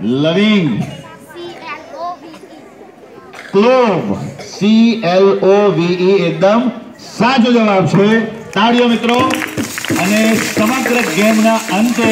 લવિંગ C L O V E. Clove C L O V એકદમ સાચો જવાબ છે. તાળીઓ મિત્રો, અને સમગ્ર ગેમના અંતે